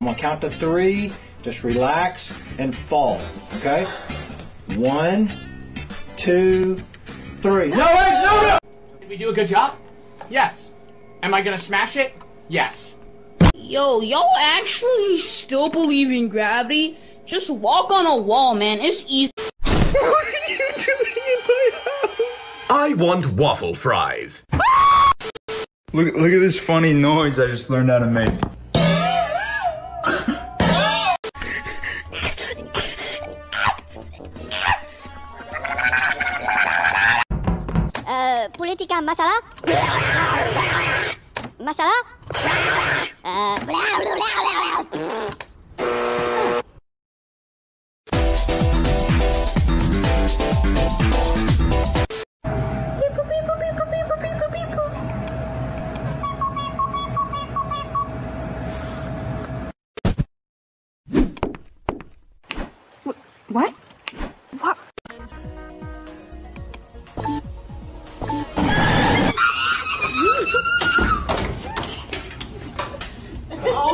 I'm gonna count to three. Just relax and fall. Okay? One, two, three. No, wait, no, no! Did we do a good job? Yes. Am I gonna smash it? Yes. Yo, y'all actually still believe in gravity? Just walk on a wall, man. It's easy. I want waffle fries. Look, look at this funny noise I just learned how to make. kritikan masalah? Masalah? Uh, What?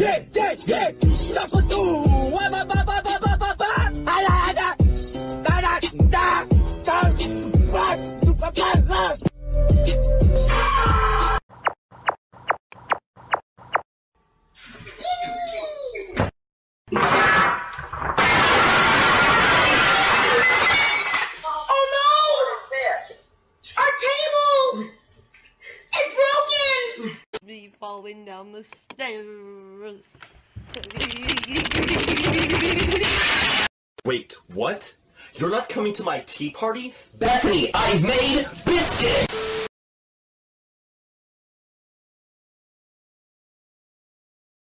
Oh falling down the stairs. Wait, what? You're not coming to my tea party? Bethany, I made biscuits!